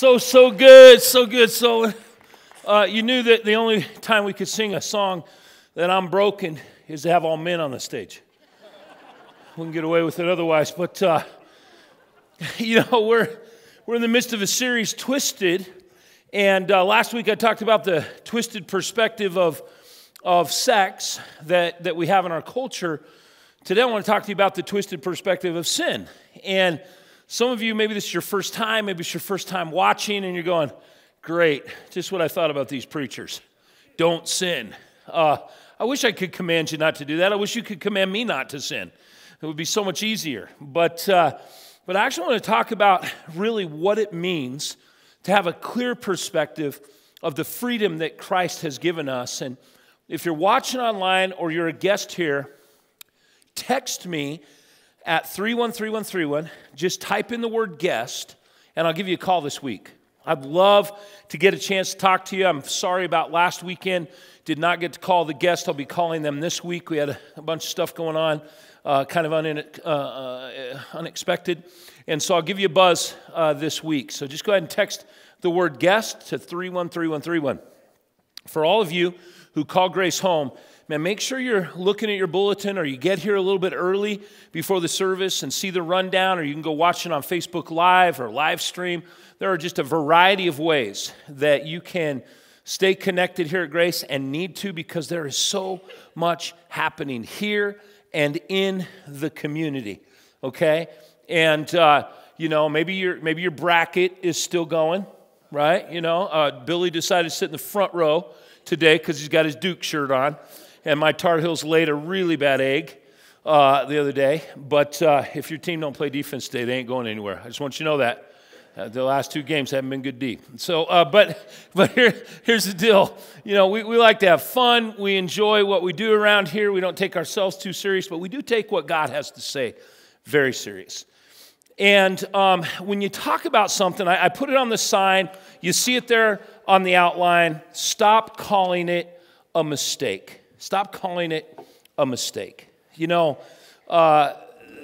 So, so good, so good. So, uh, you knew that the only time we could sing a song that I'm broken is to have all men on the stage. Wouldn't get away with it otherwise. But, uh, you know, we're, we're in the midst of a series, Twisted. And uh, last week I talked about the twisted perspective of, of sex that, that we have in our culture. Today I want to talk to you about the twisted perspective of sin. And some of you, maybe this is your first time, maybe it's your first time watching, and you're going, Great, just what I thought about these preachers. Don't sin. Uh, I wish I could command you not to do that. I wish you could command me not to sin. It would be so much easier. But, uh, but I actually want to talk about really what it means to have a clear perspective of the freedom that Christ has given us. And if you're watching online or you're a guest here, text me at 313131. Just type in the word guest, and I'll give you a call this week. I'd love to get a chance to talk to you. I'm sorry about last weekend. Did not get to call the guest. I'll be calling them this week. We had a, bunch of stuff going on, uh, kind of un, uh, uh, unexpected. And so I'll give you a buzz uh, this week. So just go ahead and text the word guest to 313131. For all of you who call Grace home, man, make sure you're looking at your bulletin or you get here a little bit early before the service and see the rundown, or you can go watch it on Facebook Live or live stream. There are just a variety of ways that you can stay connected here at Grace and need to because there is so much happening here and in the community, okay? And, uh, you know, maybe your, maybe your bracket is still going, right? You know, uh, Billy decided to sit in the front row today because he's got his Duke shirt on and my Tar Heels laid a really bad egg uh, the other day. But uh, if your team don't play defense today, they ain't going anywhere. I just want you to know that. Uh, the last two games haven't been good deep. So, uh, but but here, here's the deal. You know, we, we like to have fun. We enjoy what we do around here. We don't take ourselves too serious, but we do take what God has to say very serious. And um, when you talk about something, I, I put it on the sign. You see it there on the outline. Stop calling it a mistake. Stop calling it a mistake. You know, uh,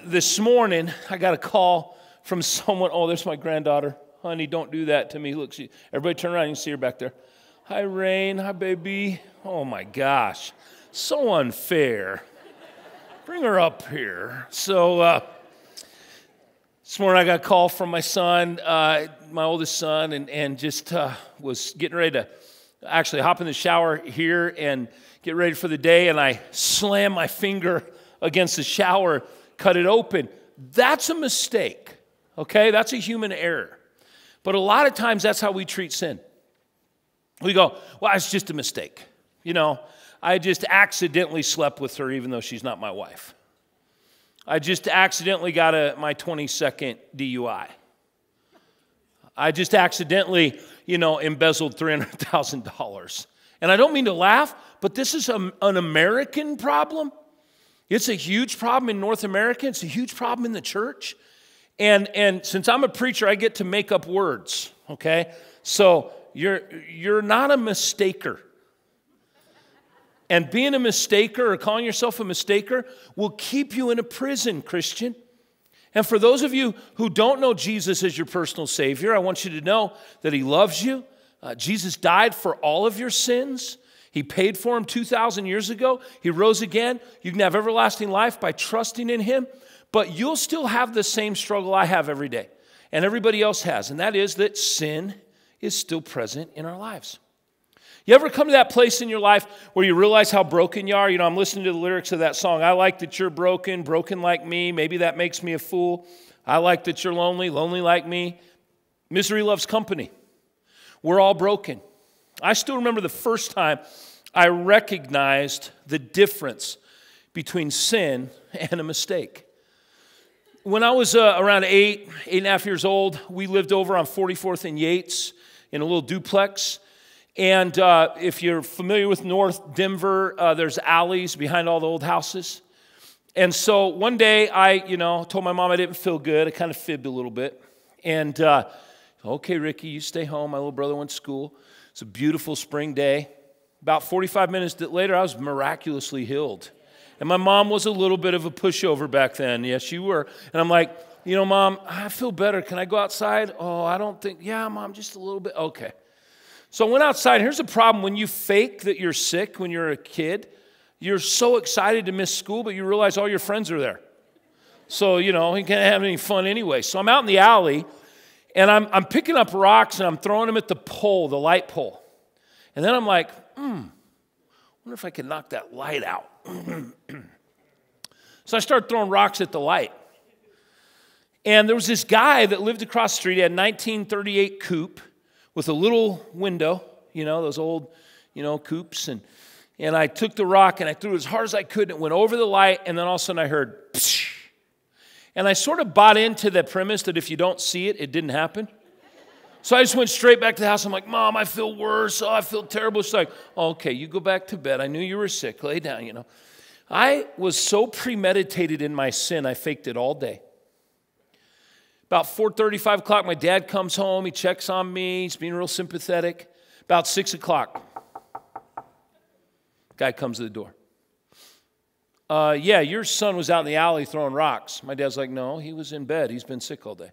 this morning I got a call from someone. Oh, there's my granddaughter. Honey, don't do that to me. Look, she, everybody turn around. You can see her back there. Hi, Rain. Hi, baby. Oh, my gosh. So unfair. Bring her up here. So, uh, this morning I got a call from my son, uh, my oldest son, and, and just uh, was getting ready to actually hop in the shower here and get ready for the day and I slam my finger against the shower, cut it open. That's a mistake, okay? That's a human error. But a lot of times that's how we treat sin. We go, well, it's just a mistake. You know, I just accidentally slept with her even though she's not my wife. I just accidentally got a, my 22nd DUI. I just accidentally, you know, embezzled $300,000. And I don't mean to laugh, but this is a, an American problem. It's a huge problem in North America, it's a huge problem in the church. And, and since I'm a preacher, I get to make up words, okay? So you're, you're not a mistaker. And being a mistaker or calling yourself a mistaker will keep you in a prison, Christian. And for those of you who don't know Jesus as your personal Savior, I want you to know that He loves you. Uh, Jesus died for all of your sins. He paid for them 2,000 years ago. He rose again. You can have everlasting life by trusting in Him, but you'll still have the same struggle I have every day and everybody else has, and that is that sin is still present in our lives. You ever come to that place in your life where you realize how broken you are? You know, I'm listening to the lyrics of that song. I like that you're broken, broken like me. Maybe that makes me a fool. I like that you're lonely, lonely like me. Misery loves company. We're all broken. I still remember the first time I recognized the difference between sin and a mistake. When I was uh, around eight, eight and a half years old, we lived over on 44th and Yates in a little duplex. And uh, if you're familiar with North Denver, uh, there's alleys behind all the old houses. And so one day I, you know, told my mom I didn't feel good. I kind of fibbed a little bit. And, uh, okay, Ricky, you stay home. My little brother went to school. It's a beautiful spring day. About 45 minutes later, I was miraculously healed. And my mom was a little bit of a pushover back then. Yes, you were. And I'm like, You know, mom, I feel better. Can I go outside? Oh, I don't think, yeah, mom, just a little bit. Okay. So I went outside. Here's the problem when you fake that you're sick when you're a kid, you're so excited to miss school, but you realize all your friends are there. So, you know, you can't have any fun anyway. So I'm out in the alley and I'm, I'm picking up rocks and I'm throwing them at the pole, the light pole. And then I'm like, hmm, wonder if I can knock that light out. so I started throwing rocks at the light. And there was this guy that lived across the street. He had a 1938 coupe with a little window, you know, those old, you know, coupes. And, and I took the rock and I threw it as hard as I could. And it went over the light. And then all of a sudden I heard, Psh! And I sort of bought into the premise that if you don't see it, it didn't happen. So I just went straight back to the house. I'm like, Mom, I feel worse. Oh, I feel terrible. She's like, okay, you go back to bed. I knew you were sick. Lay down, you know. I was so premeditated in my sin, I faked it all day. About 4.30, 5 o'clock, my dad comes home. He checks on me. He's being real sympathetic. About 6 o'clock, guy comes to the door. Uh, yeah, your son was out in the alley throwing rocks. My dad's like, no, he was in bed. He's been sick all day.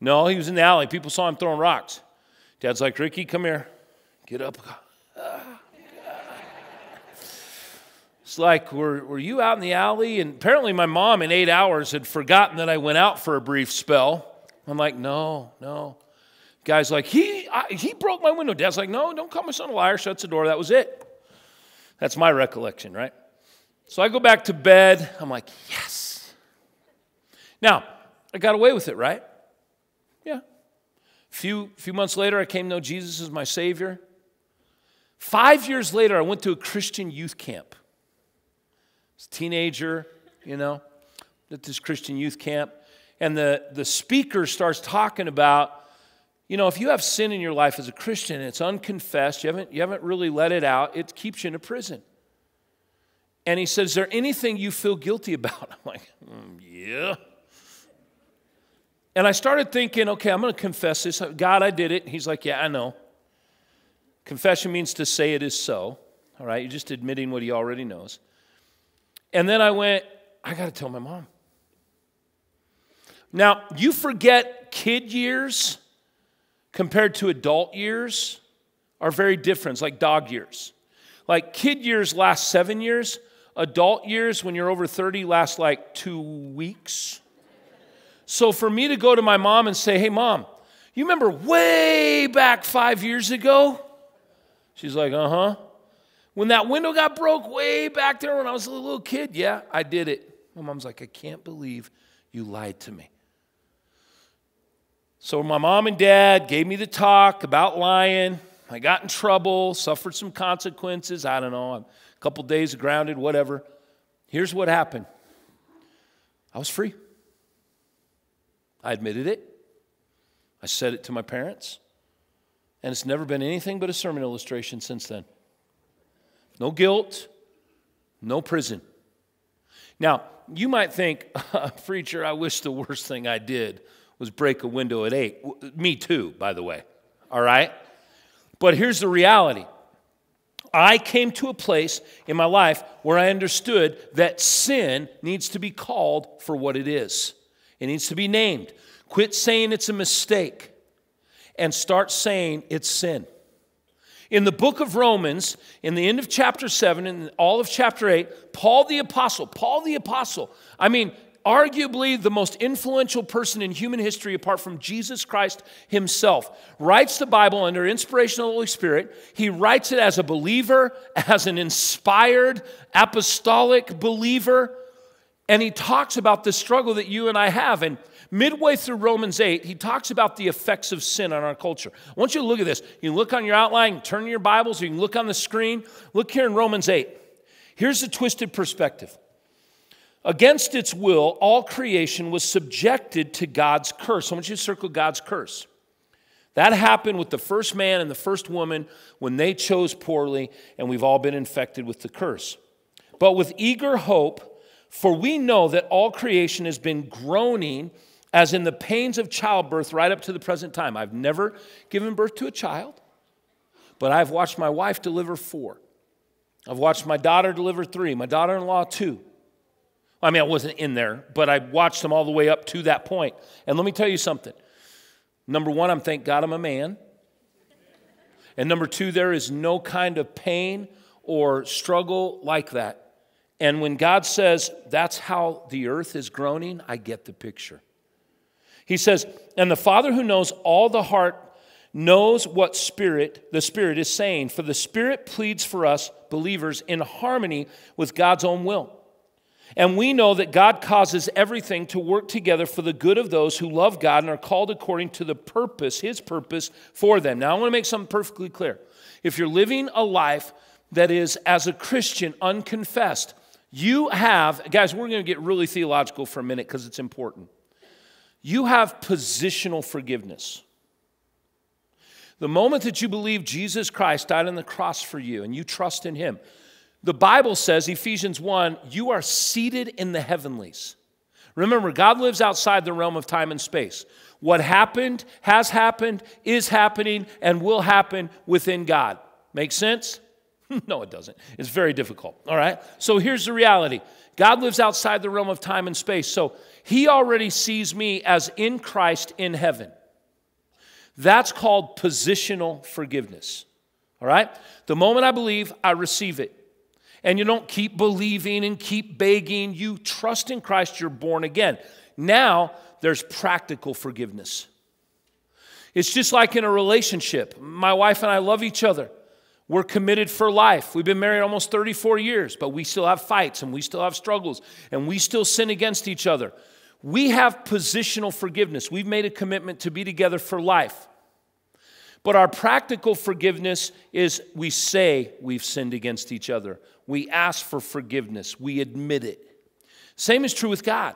No, he was in the alley. People saw him throwing rocks. Dad's like, Ricky, come here. Get up. It's like, were, were you out in the alley? And apparently, my mom in eight hours had forgotten that I went out for a brief spell. I'm like, no, no. Guy's like, he, I, he broke my window. Dad's like, no, don't call my son a liar. Shuts the door. That was it. That's my recollection, right? So I go back to bed. I'm like, yes. Now, I got away with it, right? Yeah. Few, few months later, I came to know Jesus as my Savior. Five years later, I went to a Christian youth camp. I was a teenager, you know, at this Christian youth camp. And the, the speaker starts talking about, you know, if you have sin in your life as a Christian, it's unconfessed, you haven't, you haven't really let it out, it keeps you in a prison. And he says, Is there anything you feel guilty about? I'm like, mm, Yeah. And I started thinking, okay, I'm going to confess this. God, I did it. He's like, yeah, I know. Confession means to say it is so. All right, you're just admitting what he already knows. And then I went, I got to tell my mom. Now, you forget kid years compared to adult years are very different, like dog years. Like kid years last seven years, adult years when you're over 30 last like two weeks. So for me to go to my mom and say, hey, mom, you remember way back five years ago? She's like, uh huh. When that window got broke way back there when I was a little kid, yeah, I did it. My mom's like, I can't believe you lied to me. So my mom and dad gave me the talk about lying. I got in trouble, suffered some consequences. I don't know, couple days grounded, whatever. Here's what happened I was free. I admitted it. I said it to my parents. And it's never been anything but a sermon illustration since then. No guilt, no prison. Now, you might think, preacher, I wish the worst thing I did was break a window at eight. Me too, by the way. All right? But here's the reality I came to a place in my life where I understood that sin needs to be called for what it is. It needs to be named. Quit saying it's a mistake and start saying it's sin. In the book of Romans, in the end of chapter 7 and all of chapter 8, Paul the Apostle, Paul the Apostle, I mean, arguably the most influential person in human history apart from Jesus Christ himself, writes the Bible under inspiration of the Holy Spirit. He writes it as a believer, as an inspired apostolic believer, and he talks about the struggle that you and I have. And midway through Romans 8, he talks about the effects of sin on our culture. I want you to look at this. You can look on your outline, turn your Bibles, you can look on the screen. Look here in Romans 8. Here's the twisted perspective. Against its will, all creation was subjected to God's curse. I want you to circle God's curse. That happened with the first man and the first woman when they chose poorly, and we've all been infected with the curse. But with eager hope, for we know that all creation has been groaning as in the pains of childbirth right up to the present time. I've never given birth to a child, but I've watched my wife deliver four. I've watched my daughter deliver three, my daughter in law two. I mean, I wasn't in there, but I watched them all the way up to that point. And let me tell you something. Number one, I'm thank God I'm a man. And number two, there is no kind of pain or struggle like that. And when God says that's how the earth is groaning, I get the picture. He says, And the Father who knows all the heart knows what spirit the Spirit is saying, for the Spirit pleads for us, believers, in harmony with God's own will. And we know that God causes everything to work together for the good of those who love God and are called according to the purpose, His purpose for them. Now, I want to make something perfectly clear. If you're living a life that is, as a Christian, unconfessed, you have, guys, we're going to get really theological for a minute because it's important. You have positional forgiveness. The moment that you believe Jesus Christ died on the cross for you and you trust in Him, the Bible says, Ephesians 1, you are seated in the heavenlies. Remember, God lives outside the realm of time and space. What happened, has happened, is happening, and will happen within God. Make sense? no, it doesn't. It's very difficult. All right? So here's the reality God lives outside the realm of time and space. So he already sees me as in Christ in heaven. That's called positional forgiveness. All right? The moment I believe, I receive it. And you don't keep believing and keep begging. You trust in Christ, you're born again. Now, there's practical forgiveness. It's just like in a relationship. My wife and I love each other. We're committed for life. We've been married almost 34 years, but we still have fights and we still have struggles and we still sin against each other. We have positional forgiveness. We've made a commitment to be together for life. But our practical forgiveness is we say we've sinned against each other. We ask for forgiveness. We admit it. Same is true with God.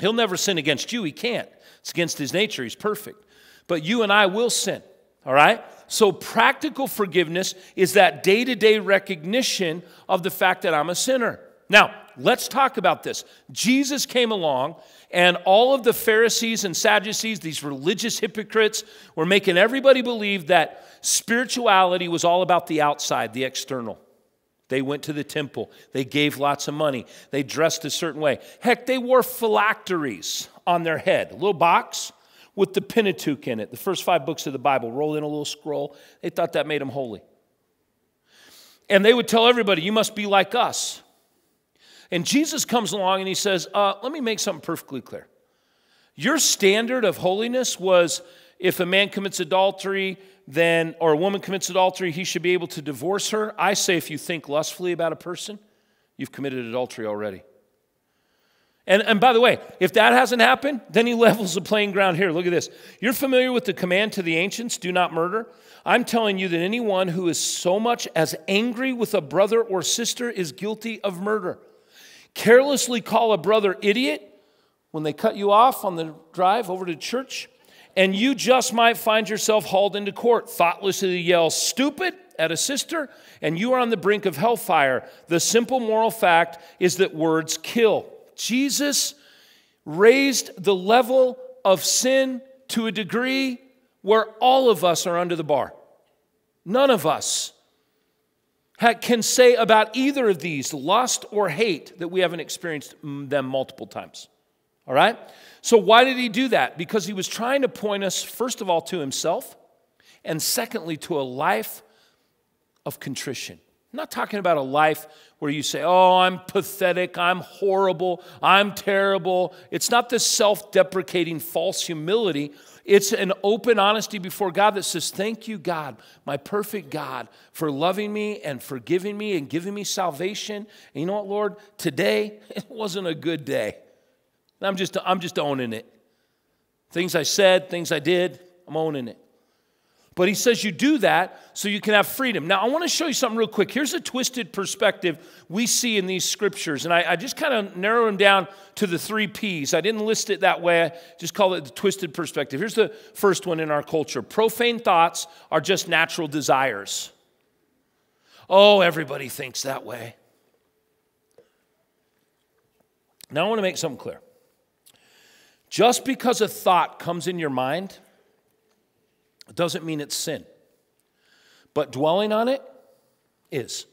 He'll never sin against you. He can't. It's against his nature. He's perfect. But you and I will sin. All right? So, practical forgiveness is that day to day recognition of the fact that I'm a sinner. Now, let's talk about this. Jesus came along, and all of the Pharisees and Sadducees, these religious hypocrites, were making everybody believe that spirituality was all about the outside, the external. They went to the temple. They gave lots of money. They dressed a certain way. Heck, they wore phylacteries on their head, a little box with the Pentateuch in it, the first five books of the Bible, rolled in a little scroll. They thought that made them holy. And they would tell everybody, You must be like us. And Jesus comes along and he says, uh, Let me make something perfectly clear. Your standard of holiness was if a man commits adultery, then, or a woman commits adultery, he should be able to divorce her. I say if you think lustfully about a person, you've committed adultery already. And, and by the way, if that hasn't happened, then he levels the playing ground here. Look at this. You're familiar with the command to the ancients do not murder? I'm telling you that anyone who is so much as angry with a brother or sister is guilty of murder. Carelessly call a brother idiot when they cut you off on the drive over to church and you just might find yourself hauled into court. Thoughtlessly yell, stupid at a sister, and you are on the brink of hellfire. The simple moral fact is that words kill. Jesus raised the level of sin to a degree where all of us are under the bar. None of us can say about either of these, lust or hate, that we haven't experienced them multiple times. All right? So, why did he do that? Because he was trying to point us, first of all, to himself, and secondly, to a life of contrition. I'm not talking about a life where you say, Oh, I'm pathetic, I'm horrible, I'm terrible. It's not this self deprecating false humility. It's an open honesty before God that says, Thank you, God, my perfect God, for loving me and forgiving me and giving me salvation. And you know what, Lord? Today, it wasn't a good day. I'm just, I'm just owning it. Things I said, things I did, I'm owning it. But he says you do that so you can have freedom. Now, I want to show you something real quick. Here's a twisted perspective we see in these scriptures. And I, I just kind of narrow them down to the three P's. I didn't list it that way, I just call it the twisted perspective. Here's the first one in our culture profane thoughts are just natural desires. Oh, everybody thinks that way. Now, I want to make something clear. Just because a thought comes in your mind doesn't mean it's sin. But dwelling on it is.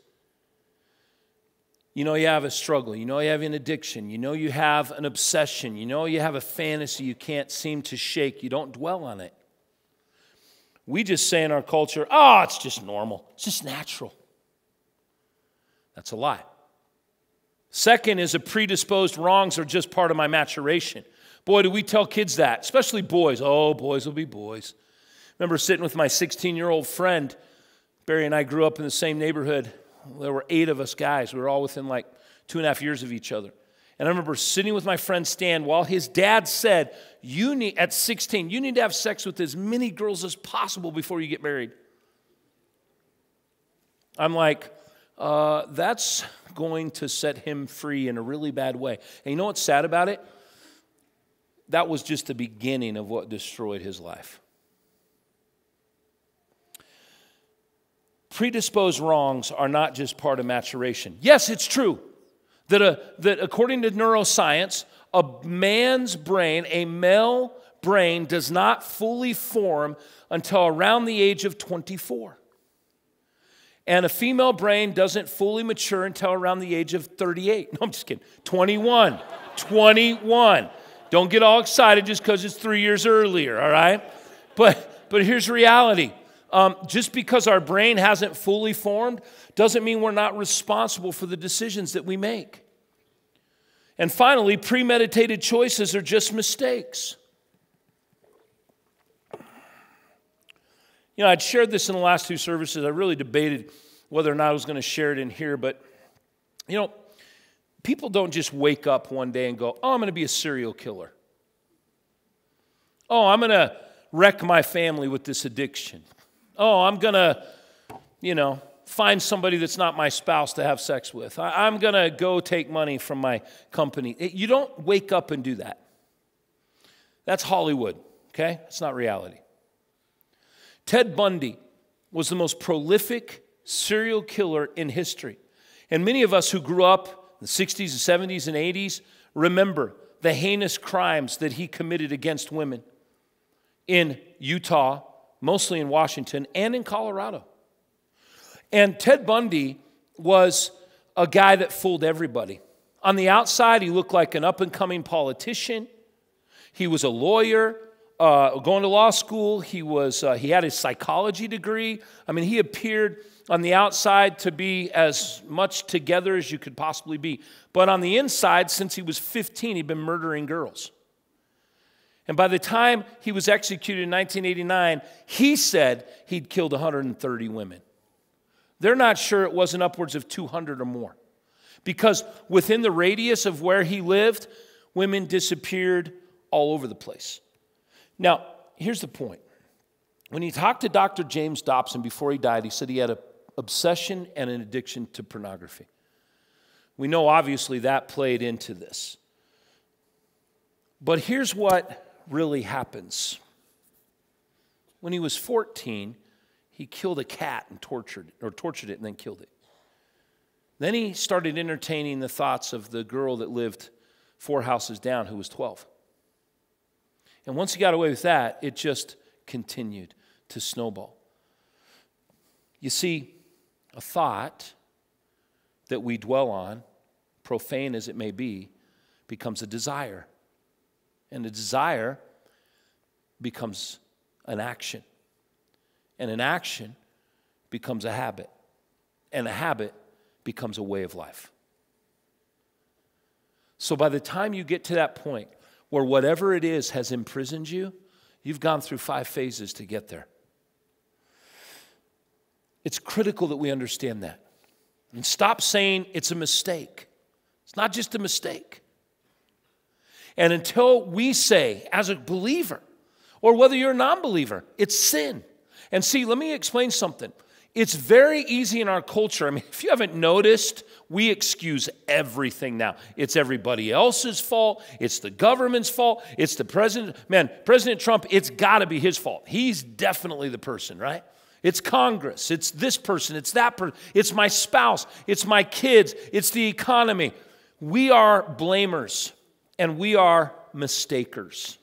You know you have a struggle. You know you have an addiction. You know you have an obsession. You know you have a fantasy you can't seem to shake. You don't dwell on it. We just say in our culture, oh, it's just normal, it's just natural. That's a lie. Second is a predisposed wrongs are just part of my maturation. Boy, do we tell kids that, especially boys. Oh, boys will be boys. Remember sitting with my 16 year old friend. Barry and I grew up in the same neighborhood. There were eight of us guys. We were all within like two and a half years of each other. And I remember sitting with my friend Stan while his dad said, You need, at 16, you need to have sex with as many girls as possible before you get married. I'm like, uh, That's going to set him free in a really bad way. And you know what's sad about it? That was just the beginning of what destroyed his life. Predisposed wrongs are not just part of maturation. Yes, it's true that, a, that according to neuroscience, a man's brain, a male brain, does not fully form until around the age of 24. And a female brain doesn't fully mature until around the age of 38. No, I'm just kidding. 21. 21. Don't get all excited just because it's three years earlier, all right? But, but here's reality um, just because our brain hasn't fully formed doesn't mean we're not responsible for the decisions that we make. And finally, premeditated choices are just mistakes. You know, I'd shared this in the last two services. I really debated whether or not I was going to share it in here, but you know, people don't just wake up one day and go, Oh, I'm going to be a serial killer. Oh, I'm going to wreck my family with this addiction. Oh, I'm going to, you know, find somebody that's not my spouse to have sex with. I, am going to go take money from my company. You don't wake up and do that. That's Hollywood, okay? It's not reality. Ted Bundy was the most prolific serial killer in history. And many of us who grew up the 60s and 70s and 80s remember the heinous crimes that he committed against women in Utah mostly in Washington and in Colorado. And Ted Bundy was a guy that fooled everybody. On the outside, he looked like an up and coming politician. He was a lawyer, uh, going to law school. He, was, uh, he had his psychology degree. I mean, he appeared on the outside to be as much together as you could possibly be. But on the inside, since he was 15, he'd been murdering girls. And by the time he was executed in 1989, he said he'd killed 130 women. They're not sure it wasn't upwards of 200 or more. Because within the radius of where he lived, women disappeared all over the place. Now, here's the point. When he talked to Dr. James Dobson before he died, he said he had an obsession and an addiction to pornography. We know obviously that played into this. But here's what really happens. When he was 14, he killed a cat and tortured it, or tortured it and then killed it. Then he started entertaining the thoughts of the girl that lived four houses down who was 12. And once he got away with that, it just continued to snowball. You see, a thought that we dwell on, profane as it may be, becomes a desire. And a desire becomes an action. And an action becomes a habit. And a habit becomes a way of life. So by the time you get to that point where whatever it is has imprisoned you, you've gone through five phases to get there. It's critical that we understand that. And stop saying it's a mistake. It's not just a mistake. And until we say, as a believer, or whether you're a non believer, it's sin. And see, let me explain something. It's very easy in our culture. I mean, if you haven't noticed, we excuse everything now. It's everybody else's fault. It's the government's fault. It's the president. Man, President Trump, it's got to be his fault. He's definitely the person, right? It's Congress. It's this person. It's that person. It's my spouse. It's my kids. It's the economy. We are blamers and we are mistakers.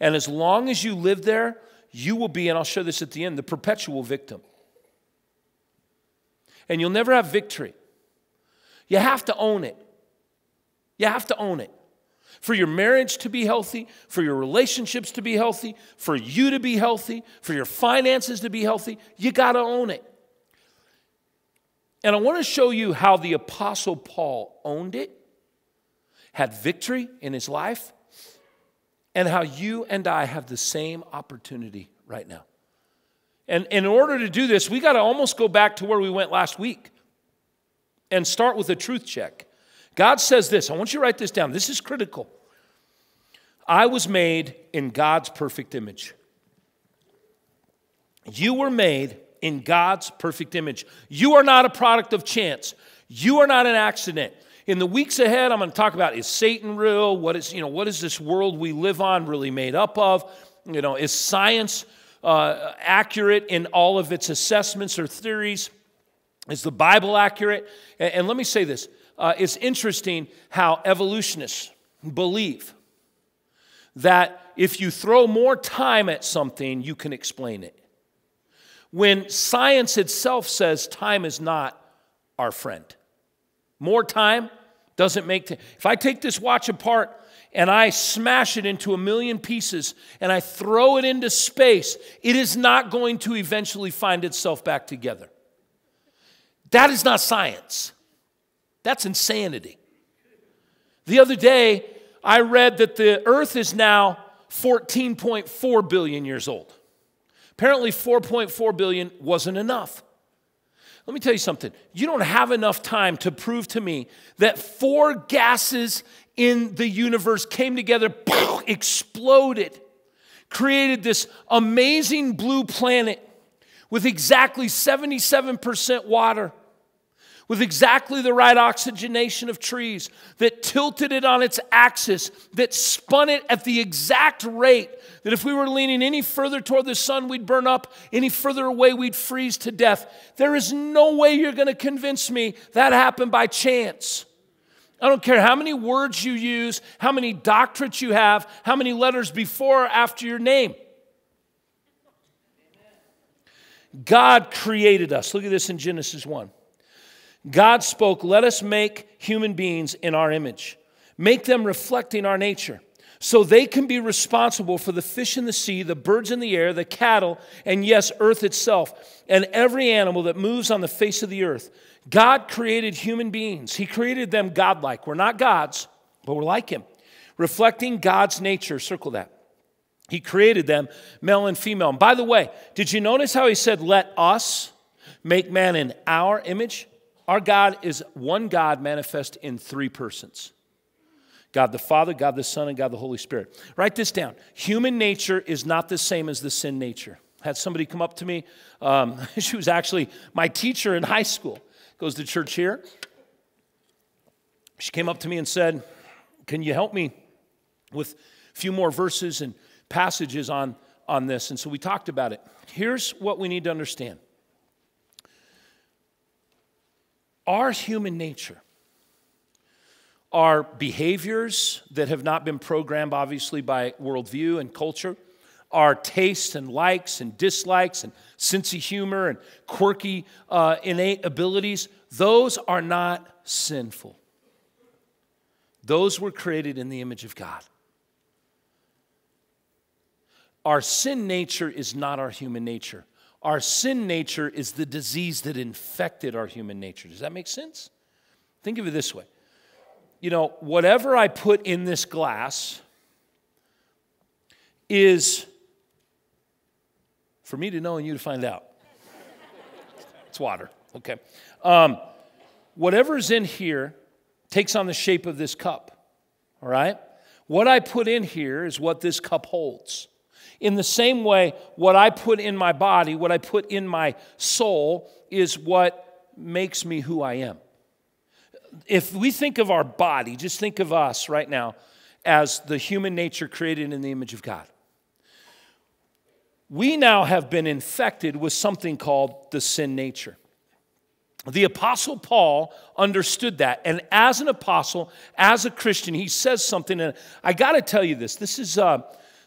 And as long as you live there, you will be, and I'll show this at the end, the perpetual victim. And you'll never have victory You have to own it. You have to own it. For your marriage to be healthy, for your relationships to be healthy, for you to be healthy, for your finances to be healthy, you got to own it. And I want to show you how the Apostle Paul owned it, had victory in his life, and how you and I have the same opportunity right now. And in order to do this, we got to almost go back to where we went last week and start with a truth check. God says this. I want you to write this down. This is critical. I was made in God's perfect image. You were made in God's perfect image. You are not a product of chance. You are not an accident. In the weeks ahead, I'm going to talk about is Satan real? What is, you know, what is this world we live on really made up of? You know, is science uh, accurate in all of its assessments or theories? Is the Bible accurate? And, and let me say this uh, it's interesting how evolutionists believe that if you throw more time at something, you can explain it. When science itself says time is not our friend. More time doesn't make time. If I take this watch apart and I smash it into a million pieces and I throw it into space, it is not going to eventually find itself back together. That is not science. That's insanity. The other day, I read that the earth is now 14.4 billion years old. Apparently, 4.4 billion wasn't enough. Let me tell you something. You don't have enough time to prove to me that four gases in the universe came together, exploded, created this amazing blue planet with exactly 77% water with exactly the right oxygenation of trees, that tilted it on its axis, that spun it at the exact rate that if we were leaning any further toward the sun, we'd burn up, any further away, we'd freeze to death. There is no way you're going to convince me that happened by chance. I don't care how many words you use, how many doctorates you have, how many letters before or after your name. God created us. Look at this in Genesis 1. God spoke, Let us make human beings in our image, make them reflecting our nature, so they can be responsible for the fish in the sea, the birds in the air, the cattle, and yes, earth itself, and every animal that moves on the face of the earth. God created human beings, He created them godlike. We're not gods, but we're like Him, reflecting God's nature. Circle that. He created them male and female. And by the way, did you notice how He said, Let us make man in our image? Our God is one God manifest in three persons God the Father, God the Son, and God the Holy Spirit. Write this down. Human nature is not the same as the sin nature. Had somebody come up to me. Um, she was actually my teacher in high school, goes to church here. She came up to me and said, Can you help me with a few more verses and passages on, on this? And so we talked about it. Here's what we need to understand our human nature, our behaviors that have not been programmed, obviously, by worldview and culture, our tastes and likes and dislikes and sense of humor and quirky uh, innate abilities, those are not sinful. Those were created in the image of God. Our sin nature is not our human nature. Our sin nature is the disease that infected our human nature. Does that make sense? Think of it this way. You know, whatever I put in this glass is for me to know and you to find out. it's water, okay? Um, whatever's in here takes on the shape of this cup, all right? What I put in here is what this cup holds. In the same way, what I put in my body, what I put in my soul, is what makes me who I am. If we think of our body, just think of us right now as the human nature created in the image of God. We now have been infected with something called the sin nature. The Apostle Paul understood that. And as an apostle, as a Christian, he says something. And I got to tell you this. This is. Uh,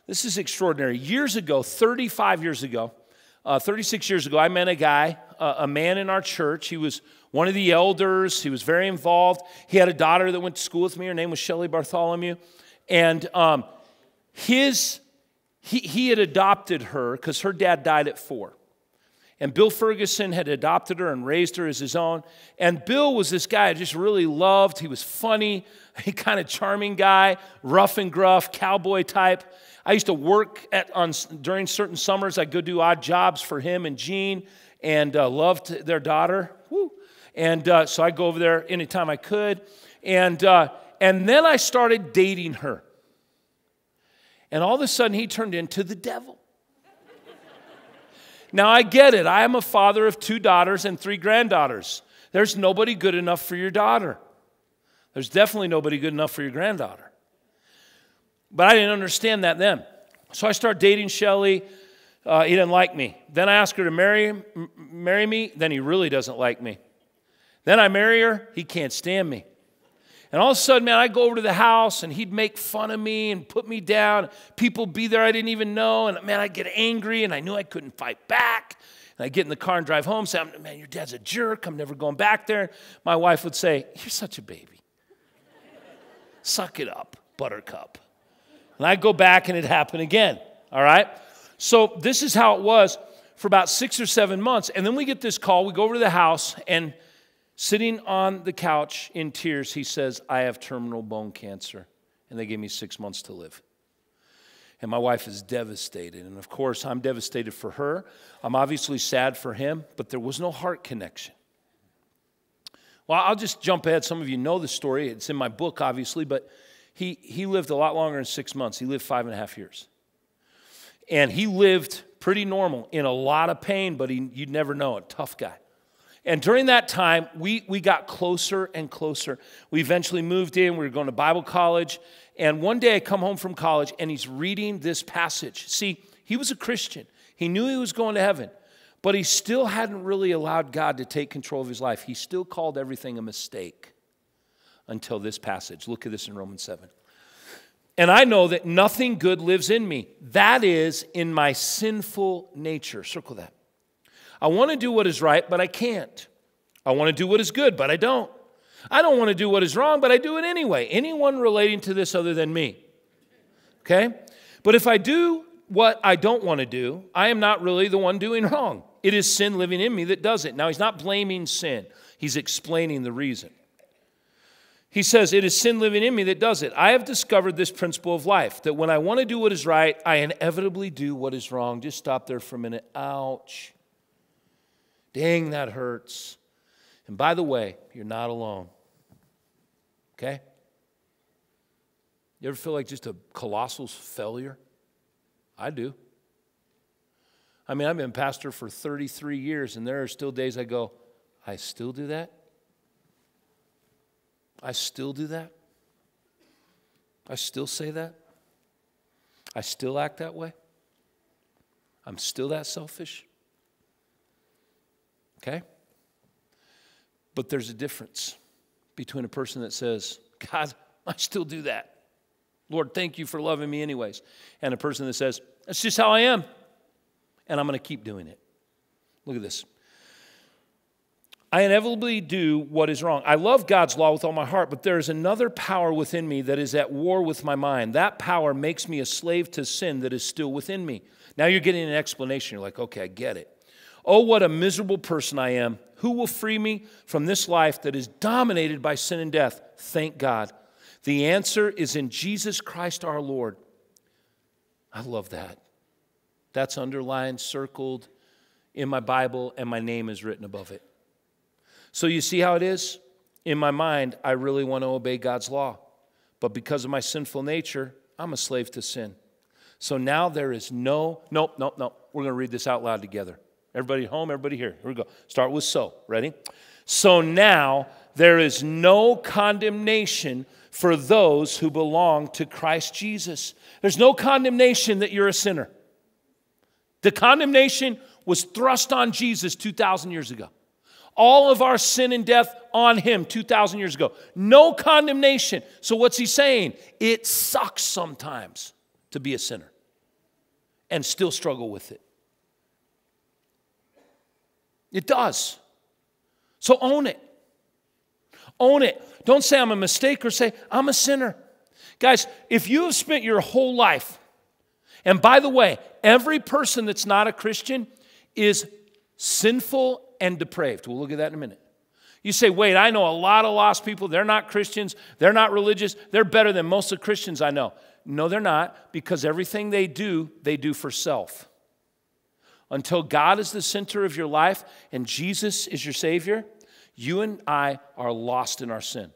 this is extraordinary. Years ago, 35 years ago, uh, 36 years ago, I met a guy, uh, a man in our church. He was one of the elders. He was very involved. He had a daughter that went to school with me. Her name was Shelly Bartholomew. And um, his, he, he had adopted her because her dad died at four. And Bill Ferguson had adopted her and raised her as his own. And Bill was this guy I just really loved. He was funny, kind of charming guy, rough and gruff, cowboy type. I used to work at, on, during certain summers. I'd go do odd jobs for him and Jean and uh, loved their daughter. Woo. And uh, so I'd go over there anytime I could. And, uh, and then I started dating her. And all of a sudden, he turned into the devil. Now, I get it. I am a father of two daughters and three granddaughters. There's nobody good enough for your daughter. There's definitely nobody good enough for your granddaughter. But I didn't understand that then. So I start dating Shelly. Uh, he didn't like me. Then I ask her to marry, m- marry me. Then he really doesn't like me. Then I marry her. He can't stand me. And all of a sudden, man, I'd go over to the house and he'd make fun of me and put me down. People be there I didn't even know. And man, I'd get angry and I knew I couldn't fight back. And I'd get in the car and drive home, say, man, your dad's a jerk. I'm never going back there. My wife would say, You're such a baby. Suck it up, buttercup. And I'd go back and it happened again. All right? So this is how it was for about six or seven months. And then we get this call. We go over to the house and Sitting on the couch in tears, he says, I have terminal bone cancer, and they gave me six months to live. And my wife is devastated. And of course, I'm devastated for her. I'm obviously sad for him, but there was no heart connection. Well, I'll just jump ahead. Some of you know the story. It's in my book, obviously, but he, he lived a lot longer than six months. He lived five and a half years. And he lived pretty normal, in a lot of pain, but he, you'd never know it. Tough guy. And during that time, we, we got closer and closer. We eventually moved in. We were going to Bible college. And one day I come home from college and he's reading this passage. See, he was a Christian, he knew he was going to heaven, but he still hadn't really allowed God to take control of his life. He still called everything a mistake until this passage. Look at this in Romans 7. And I know that nothing good lives in me. That is in my sinful nature. Circle that. I want to do what is right, but I can't. I want to do what is good, but I don't. I don't want to do what is wrong, but I do it anyway. Anyone relating to this other than me? Okay? But if I do what I don't want to do, I am not really the one doing wrong. It is sin living in me that does it. Now, he's not blaming sin, he's explaining the reason. He says, It is sin living in me that does it. I have discovered this principle of life that when I want to do what is right, I inevitably do what is wrong. Just stop there for a minute. Ouch. Dang, that hurts. And by the way, you're not alone. Okay? You ever feel like just a colossal failure? I do. I mean, I've been pastor for 33 years, and there are still days I go, I still do that? I still do that? I still say that? I still act that way? I'm still that selfish? Okay? But there's a difference between a person that says, God, I still do that. Lord, thank you for loving me anyways. And a person that says, that's just how I am. And I'm going to keep doing it. Look at this. I inevitably do what is wrong. I love God's law with all my heart, but there is another power within me that is at war with my mind. That power makes me a slave to sin that is still within me. Now you're getting an explanation. You're like, okay, I get it. Oh, what a miserable person I am. Who will free me from this life that is dominated by sin and death? Thank God. The answer is in Jesus Christ our Lord. I love that. That's underlined, circled in my Bible, and my name is written above it. So you see how it is? In my mind, I really want to obey God's law. But because of my sinful nature, I'm a slave to sin. So now there is no, nope, nope, nope. We're going to read this out loud together. Everybody home, everybody here. Here we go. Start with so. Ready? So now there is no condemnation for those who belong to Christ Jesus. There's no condemnation that you're a sinner. The condemnation was thrust on Jesus 2,000 years ago. All of our sin and death on him 2,000 years ago. No condemnation. So, what's he saying? It sucks sometimes to be a sinner and still struggle with it. It does. So own it. Own it. Don't say I'm a mistake or say I'm a sinner. Guys, if you have spent your whole life, and by the way, every person that's not a Christian is sinful and depraved. We'll look at that in a minute. You say, wait, I know a lot of lost people. They're not Christians. They're not religious. They're better than most of the Christians I know. No, they're not, because everything they do, they do for self. Until God is the center of your life and Jesus is your Savior, you and I are lost in our sin.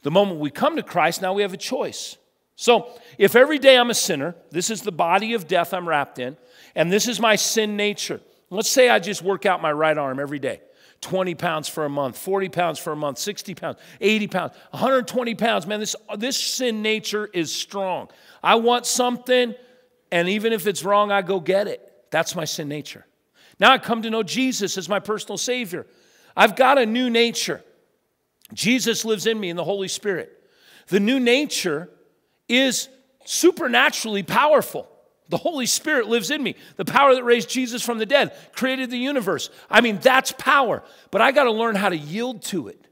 The moment we come to Christ, now we have a choice. So, if every day I'm a sinner, this is the body of death I'm wrapped in, and this is my sin nature. Let's say I just work out my right arm every day 20 pounds for a month, 40 pounds for a month, 60 pounds, 80 pounds, 120 pounds. Man, this, this sin nature is strong. I want something, and even if it's wrong, I go get it. That's my sin nature. Now I come to know Jesus as my personal Savior. I've got a new nature. Jesus lives in me in the Holy Spirit. The new nature is supernaturally powerful. The Holy Spirit lives in me. The power that raised Jesus from the dead created the universe. I mean, that's power. But I got to learn how to yield to it.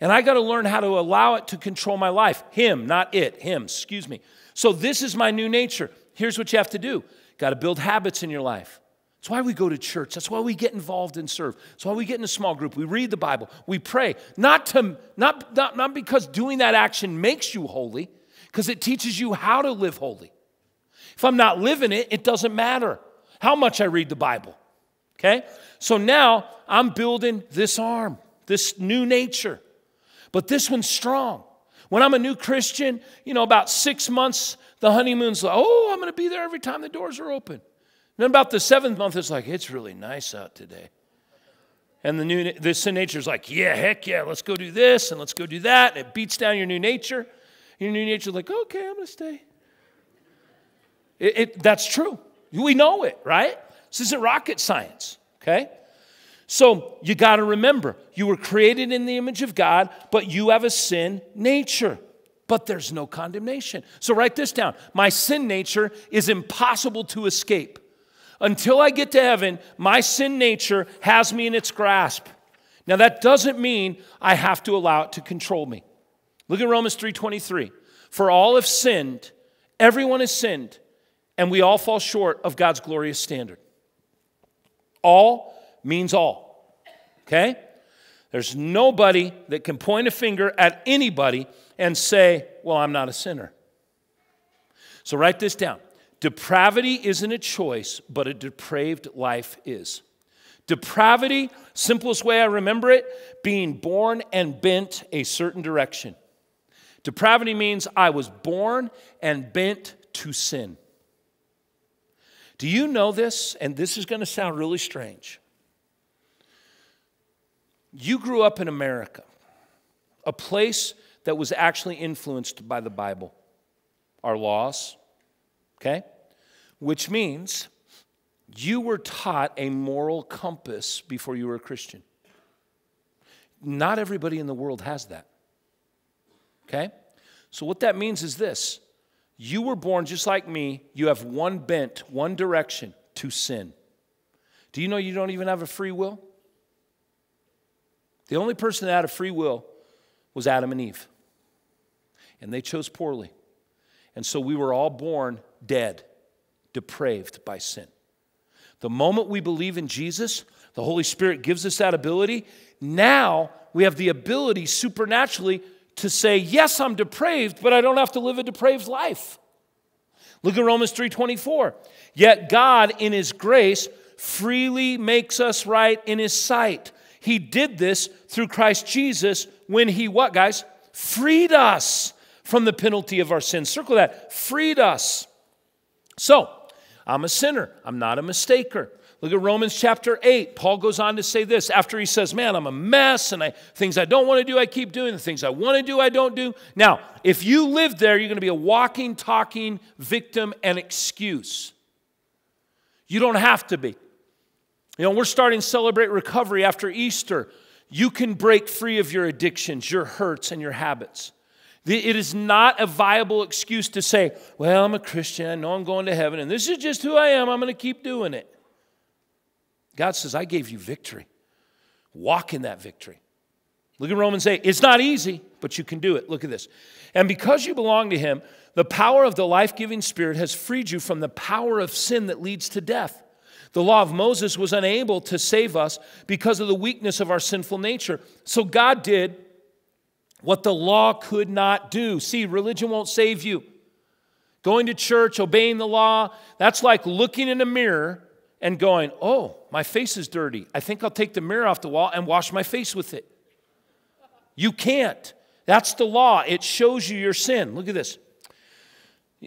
And I got to learn how to allow it to control my life. Him, not it. Him, excuse me. So this is my new nature. Here's what you have to do got to build habits in your life. That's why we go to church. That's why we get involved and serve. That's why we get in a small group. We read the Bible. We pray. Not, to, not, not, not because doing that action makes you holy, because it teaches you how to live holy. If I'm not living it, it doesn't matter how much I read the Bible. Okay? So now I'm building this arm, this new nature. But this one's strong. When I'm a new Christian, you know, about six months, the honeymoon's like, oh, I'm going to be there every time the doors are open. Then about the seventh month, it's like, it's really nice out today. And the new the sin nature is like, yeah, heck yeah, let's go do this and let's go do that. And it beats down your new nature. Your new nature like, okay, I'm gonna stay. It, it, that's true. We know it, right? This isn't rocket science, okay? So you got to remember, you were created in the image of God, but you have a sin nature. But there's no condemnation. So write this down. My sin nature is impossible to escape. Until I get to heaven, my sin nature has me in its grasp. Now that doesn't mean I have to allow it to control me. Look at Romans 3:23. For all have sinned, everyone has sinned, and we all fall short of God's glorious standard. All means all. Okay? There's nobody that can point a finger at anybody and say, Well, I'm not a sinner. So write this down. Depravity isn't a choice, but a depraved life is. Depravity, simplest way I remember it, being born and bent a certain direction. Depravity means I was born and bent to sin. Do you know this? And this is going to sound really strange. You grew up in America, a place that was actually influenced by the Bible, our laws, okay? which means you were taught a moral compass before you were a Christian. Not everybody in the world has that. Okay? So, what that means is this you were born just like me, you have one bent, one direction to sin. Do you know you don't even have a free will? The only person that had a free will was Adam and Eve. And they chose poorly. And so we were all born dead depraved by sin. The moment we believe in Jesus, the Holy Spirit gives us that ability. Now we have the ability supernaturally to say, Yes, I'm depraved, but I don't have to live a depraved life. Look at Romans 3:24. Yet God in his grace freely makes us right in his sight. He did this through Christ Jesus when he what guys? Freed us from the penalty of our sins. Circle that. Freed us. So, I'm a sinner. I'm not a mistaker. Look at Romans chapter 8. Paul goes on to say this after he says, Man, I'm a mess, and I, things I don't want to do, I keep doing. The things I want to do, I don't do. Now, if you live there, you're going to be a walking, talking victim and excuse. You don't have to be. You know, we're starting to celebrate recovery after Easter. You can break free of your addictions, your hurts, and your habits. It is not a viable excuse to say, well, I'm a Christian, I know I'm going to heaven, and this is just who I am, I'm going to keep doing it. God says, I gave you victory. Walk in that victory. Look at Romans 8. It's not easy, but you can do it. Look at this. And because you belong to him, the power of the life giving Spirit has freed you from the power of sin that leads to death. The law of Moses was unable to save us because of the weakness of our sinful nature. So God did what the law could not do. See, religion won't save you. Going to church, obeying the law, that's like looking in a mirror and going, Oh, my face is dirty. I think I'll take the mirror off the wall and wash my face with it. You can't. That's the law. It shows you your sin. Look at this.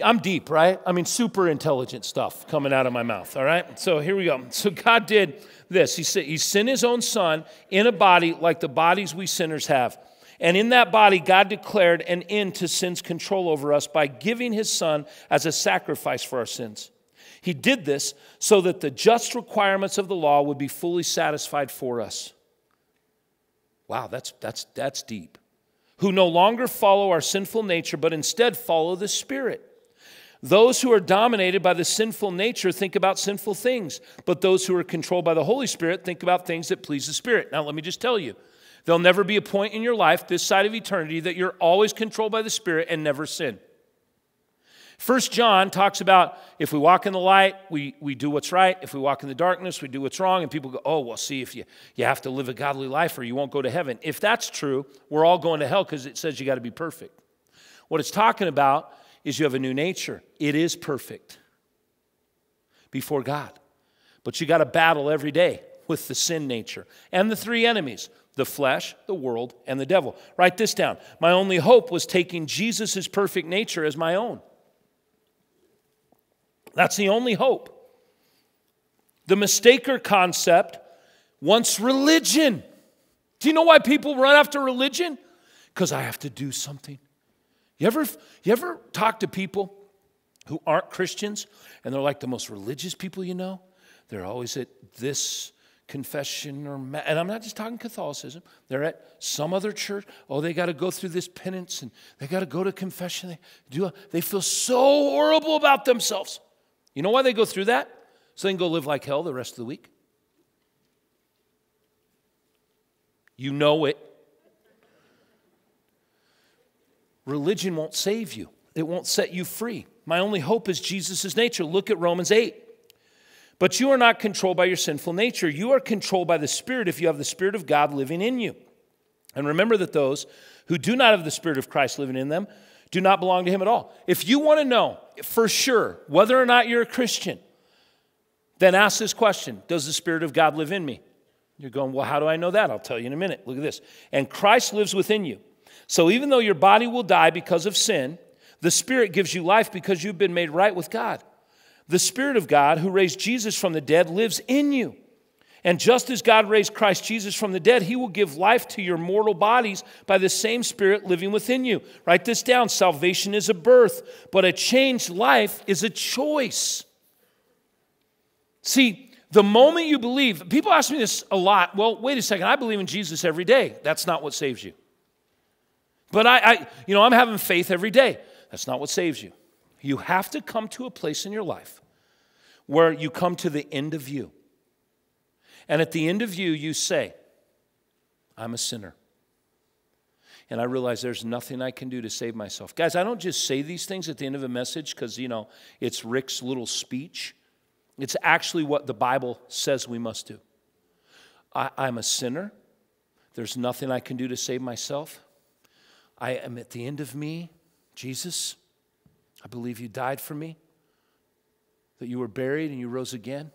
I'm deep, right? I mean, super intelligent stuff coming out of my mouth, all right? So here we go. So God did this. He, said, he sent his own son in a body like the bodies we sinners have. And in that body, God declared an end to sin's control over us by giving his son as a sacrifice for our sins. He did this so that the just requirements of the law would be fully satisfied for us. Wow, that's, that's, that's deep. Who no longer follow our sinful nature, but instead follow the Spirit. Those who are dominated by the sinful nature think about sinful things, but those who are controlled by the Holy Spirit think about things that please the Spirit. Now, let me just tell you there'll never be a point in your life, this side of eternity, that you're always controlled by the Spirit and never sin. First John talks about if we walk in the light, we, we do what's right. If we walk in the darkness, we do what's wrong. And people go, oh, well, see, if you, you have to live a godly life or you won't go to heaven. If that's true, we're all going to hell because it says you got to be perfect. What it's talking about is you have a new nature. It is perfect before God. But you got to battle every day with the sin nature and the three enemies the flesh, the world, and the devil. Write this down. My only hope was taking Jesus' perfect nature as my own. That's the only hope. The mistaker concept wants religion. Do you know why people run after religion? Because I have to do something. You ever, you ever talk to people who aren't Christians and they're like the most religious people you know? They're always at this confession or and I'm not just talking Catholicism. They're at some other church. Oh, they got to go through this penance and they got to go to confession. They do. They feel so horrible about themselves. You know why they go through that? So they can go live like hell the rest of the week. You know it. Religion won't save you, it won't set you free. My only hope is Jesus' nature. Look at Romans 8. But you are not controlled by your sinful nature. You are controlled by the Spirit if you have the Spirit of God living in you. And remember that those who do not have the Spirit of Christ living in them do not belong to Him at all. If you want to know for sure whether or not you're a Christian, then ask this question Does the Spirit of God live in me? You're going, Well, how do I know that? I'll tell you in a minute. Look at this. And Christ lives within you. So even though your body will die because of sin, the Spirit gives you life because you've been made right with God. The Spirit of God, who raised Jesus from the dead, lives in you. And just as God raised Christ Jesus from the dead, He will give life to your mortal bodies by the same Spirit living within you. Write this down salvation is a birth, but a changed life is a choice. See, the moment you believe, people ask me this a lot. Well, wait a second, I believe in Jesus every day. That's not what saves you. But I, I, you know, I'm having faith every day. That's not what saves you. You have to come to a place in your life where you come to the end of you. And at the end of you, you say, I'm a sinner. And I realize there's nothing I can do to save myself. Guys, I don't just say these things at the end of a message because, you know, it's Rick's little speech. It's actually what the Bible says we must do. I, I'm a sinner. There's nothing I can do to save myself. I am at the end of me, Jesus. I believe you died for me, that you were buried and you rose again.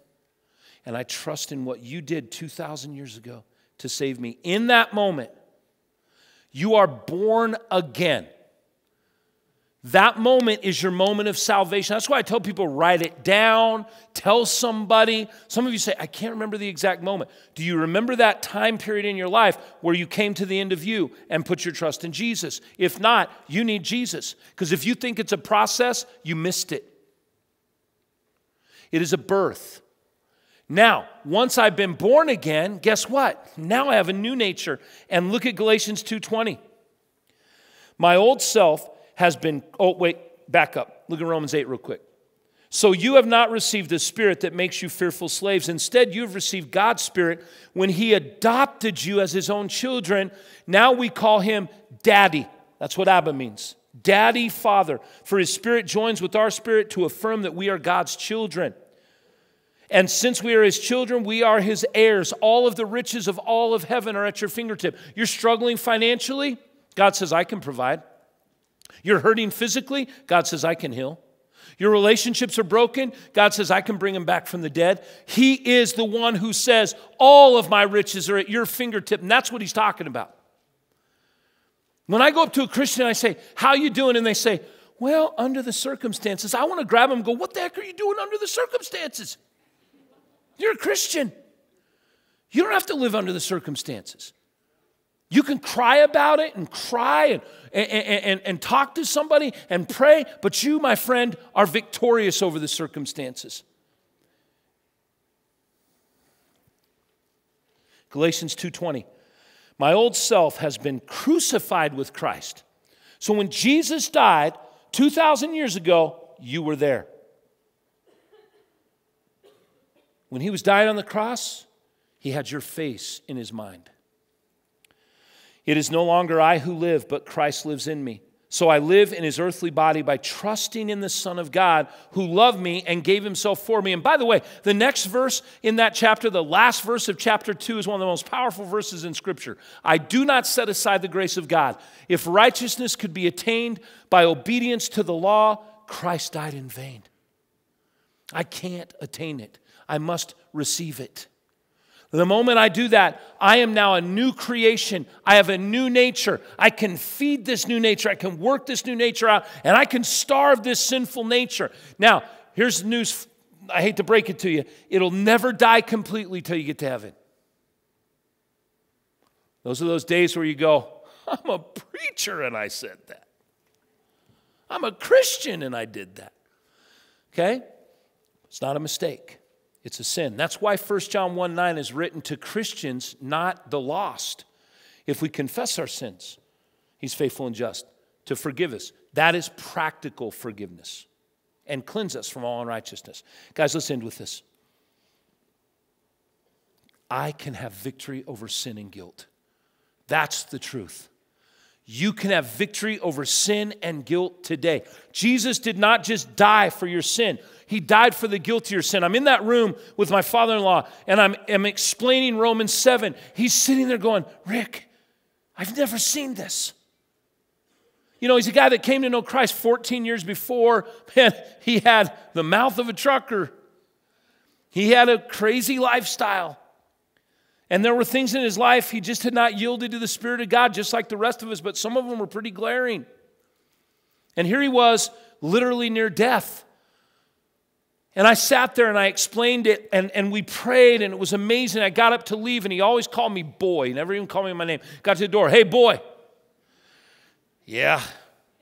And I trust in what you did 2,000 years ago to save me. In that moment, you are born again. That moment is your moment of salvation. That's why I tell people write it down, tell somebody. Some of you say, I can't remember the exact moment. Do you remember that time period in your life where you came to the end of you and put your trust in Jesus? If not, you need Jesus. Because if you think it's a process, you missed it. It is a birth. Now, once I've been born again, guess what? Now I have a new nature. And look at Galatians 2:20. My old self has been, oh, wait, back up. Look at Romans 8 real quick. So you have not received the spirit that makes you fearful slaves. Instead, you have received God's spirit when he adopted you as his own children. Now we call him daddy. That's what Abba means. Daddy, Father. For his spirit joins with our spirit to affirm that we are God's children. And since we are his children, we are his heirs. All of the riches of all of heaven are at your fingertip. You're struggling financially? God says, I can provide. You're hurting physically? God says, I can heal. Your relationships are broken? God says, I can bring them back from the dead. He is the one who says, All of my riches are at your fingertip. And that's what he's talking about. When I go up to a Christian, and I say, How are you doing? And they say, Well, under the circumstances. I want to grab them and go, What the heck are you doing under the circumstances? You're a Christian. You don't have to live under the circumstances. You can cry about it and cry and, and, and, and, talk to somebody and pray, but you, my friend, are victorious over the circumstances. Galatians 2:20 My old self has been crucified with Christ. So when Jesus died 2000 years ago, you were there. When he was dying on the cross, he had your face in his mind. It is no longer I who live, but Christ lives in me. So I live in his earthly body by trusting in the Son of God who loved me and gave himself for me. And by the way, the next verse in that chapter, the last verse of chapter 2, is one of the most powerful verses in Scripture. I do not set aside the grace of God. If righteousness could be attained by obedience to the law, Christ died in vain. I can't attain it, I must receive it. The moment I do that, I am now a new creation. I have a new nature. I can feed this new nature. I can work this new nature out, and I can starve this sinful nature. Now, here's the news. I hate to break it to you. It'll never die completely till you get to heaven. Those are those days where you go, I'm a preacher and I said that. I'm a Christian and I did that. Okay? It's not a mistake. It's a sin. That's why 1 John 1 9 is written to Christians, not the lost. If we confess our sins, He's faithful and just to forgive us. That is practical forgiveness and cleanse us from all unrighteousness. Guys, let's end with this. I can have victory over sin and guilt. That's the truth. You can have victory over sin and guilt today. Jesus did not just die for your sin, He died for the guilt of your sin. I'm in that room with my father in law and I'm, I'm explaining Romans 7. He's sitting there going, Rick, I've never seen this. You know, he's a guy that came to know Christ 14 years before. Man, he had the mouth of a trucker. He had a crazy lifestyle. And there were things in his life he just had not yielded to the Spirit of God, just like the rest of us, but some of them were pretty glaring. And here he was, literally near death. And I sat there and I explained it, and, and we prayed, and it was amazing. I got up to leave, and he always called me boy. He never even called me my name. Got to the door, hey, boy. Yeah.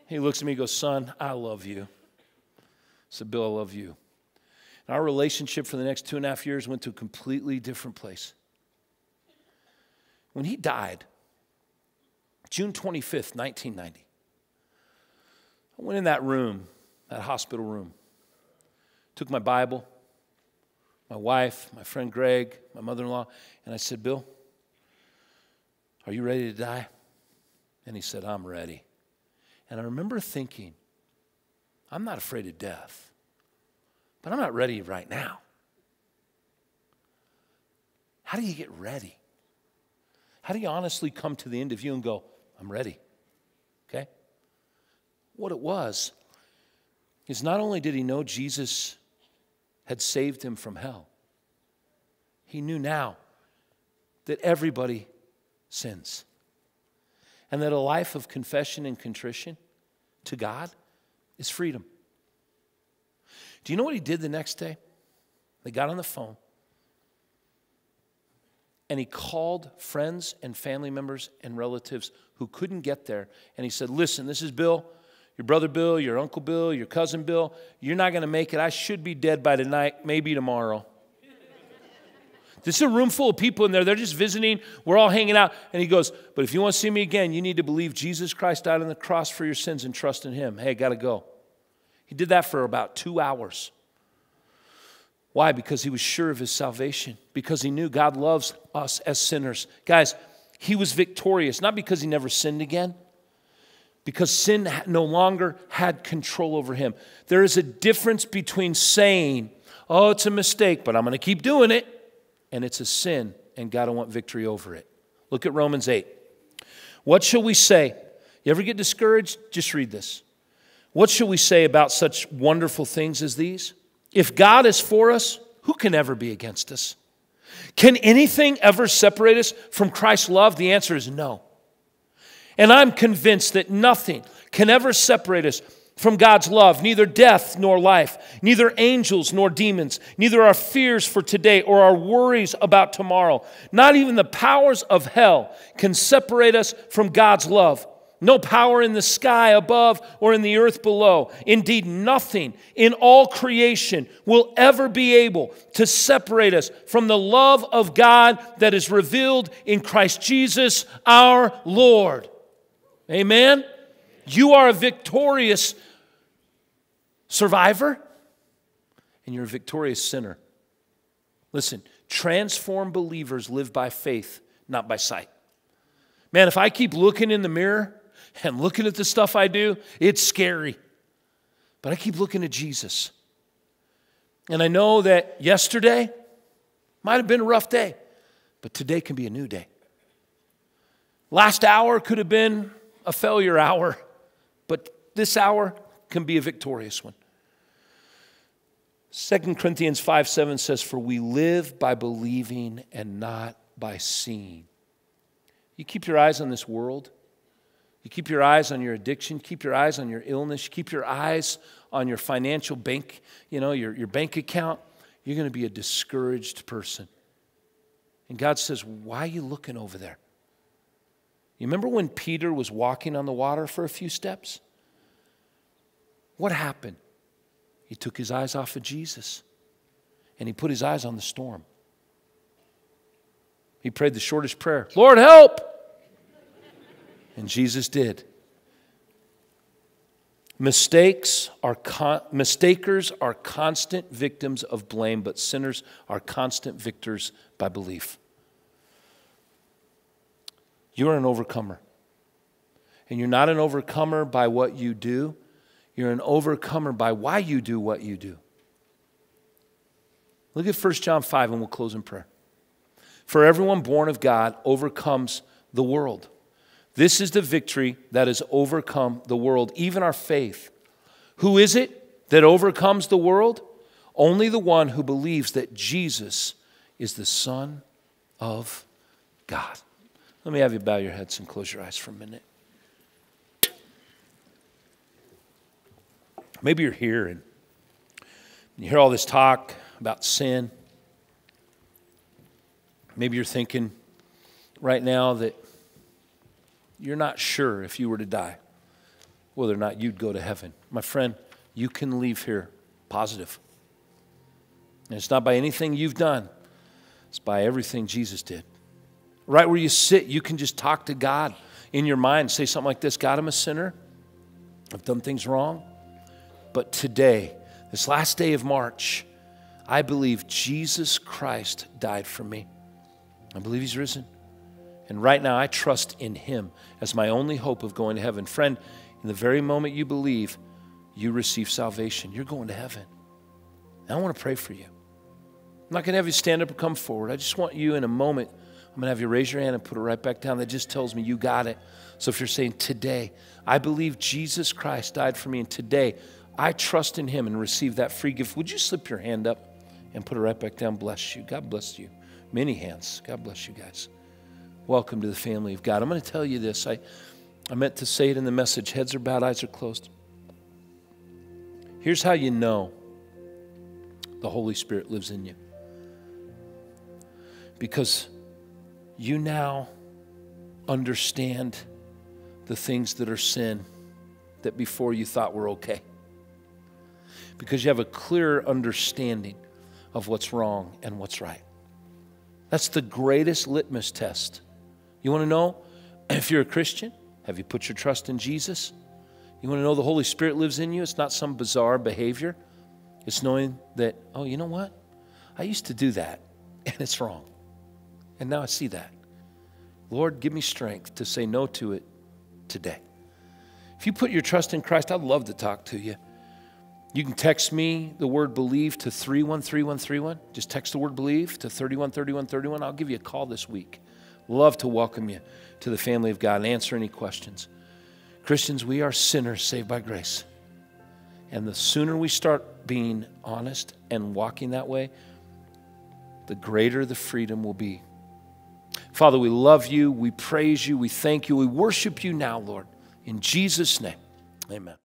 He looks at me and goes, son, I love you. I said, Bill, I love you. And our relationship for the next two and a half years went to a completely different place. When he died, June 25th, 1990, I went in that room, that hospital room, took my Bible, my wife, my friend Greg, my mother in law, and I said, Bill, are you ready to die? And he said, I'm ready. And I remember thinking, I'm not afraid of death, but I'm not ready right now. How do you get ready? How do you honestly come to the end of you and go, I'm ready? Okay? What it was is not only did he know Jesus had saved him from hell, he knew now that everybody sins. And that a life of confession and contrition to God is freedom. Do you know what he did the next day? They got on the phone and he called friends and family members and relatives who couldn't get there. And he said, Listen, this is Bill, your brother Bill, your uncle Bill, your cousin Bill. You're not going to make it. I should be dead by tonight, maybe tomorrow. This is a room full of people in there. They're just visiting. We're all hanging out. And he goes, But if you want to see me again, you need to believe Jesus Christ died on the cross for your sins and trust in him. Hey, got to go. He did that for about two hours. Why? Because he was sure of his salvation, because he knew God loves us as sinners. Guys, he was victorious, not because he never sinned again, because sin no longer had control over him. There is a difference between saying, oh, it's a mistake, but I'm going to keep doing it, and it's a sin, and God will want victory over it. Look at Romans 8. What shall we say? You ever get discouraged? Just read this. What shall we say about such wonderful things as these? If God is for us, who can ever be against us? Can anything ever separate us from Christ's love? The answer is no. And I'm convinced that nothing can ever separate us from God's love, neither death nor life, neither angels nor demons, neither our fears for today or our worries about tomorrow, not even the powers of hell can separate us from God's love. No power in the sky above or in the earth below. Indeed, nothing in all creation will ever be able to separate us from the love of God that is revealed in Christ Jesus our Lord. Amen? You are a victorious survivor and you're a victorious sinner. Listen, transformed believers live by faith, not by sight. Man, if I keep looking in the mirror, and looking at the stuff I do, it's scary. But I keep looking at Jesus. And I know that yesterday might have been a rough day, but today can be a new day. Last hour could have been a failure hour, but this hour can be a victorious one. 2 Corinthians 5 7 says, For we live by believing and not by seeing. You keep your eyes on this world, you keep your eyes on your addiction, keep your eyes on your illness, keep your eyes on your financial bank, you know, your, your bank account, you're going to be a discouraged person. And God says, Why are you looking over there? You remember when Peter was walking on the water for a few steps? What happened? He took his eyes off of Jesus and he put his eyes on the storm. He prayed the shortest prayer Lord, help! And Jesus did. Mistakes are con- mistakers are constant victims of blame, but sinners are constant victors by belief. You're an overcomer. And you're not an overcomer by what you do, you're an overcomer by why you do what you do. Look at 1 John 5 and we'll close in prayer. For everyone born of God overcomes the world. This is the victory that has overcome the world, even our faith. Who is it that overcomes the world? Only the one who believes that Jesus is the Son of God. Let me have you bow your heads and close your eyes for a minute. Maybe you're here and you hear all this talk about sin. Maybe you're thinking right now that you're not sure if you were to die whether or not you'd go to heaven. My friend, you can leave here positive. And it's not by anything you've done, it's by everything Jesus did. Right where you sit, you can just talk to God in your mind. Say something like this God, I'm a sinner. I've done things wrong. But today, this last day of March, I believe Jesus Christ died for me. I believe he's risen. And right now, I trust in Him as my only hope of going to heaven. Friend, in the very moment you believe, you receive salvation. You're going to heaven. And I want to pray for you. I'm not going to have you stand up and come forward. I just want you in a moment. I'm going to have you raise your hand and put it right back down. That just tells me you got it. So if you're saying, Today, I believe Jesus Christ died for me, and today I trust in Him and receive that free gift, would you slip your hand up and put it right back down? Bless you. God bless you. Many hands. God bless you guys. Welcome to the family of God. I'm going to tell you this. I, I meant to say it in the message heads are bowed, eyes are closed. Here's how you know the Holy Spirit lives in you. Because you now understand the things that are sin that before you thought were okay. Because you have a clearer understanding of what's wrong and what's right. That's the greatest litmus test you want to know if you're a Christian? Have you put your trust in Jesus? You want to know the Holy Spirit lives in you? It's not some bizarre behavior. It's knowing that, oh, you know what? I used to do that, and it's wrong. And now I see that. Lord, give me strength to say no to it today. If you put your trust in Christ, I'd love to talk to you. You can text me the word believe to 313131. Just text the word believe to 313131. I'll give you a call this week. Love to welcome you to the family of God and answer any questions. Christians, we are sinners saved by grace. And the sooner we start being honest and walking that way, the greater the freedom will be. Father, we love you. We praise you. We thank you. We worship you now, Lord. In Jesus' name, amen.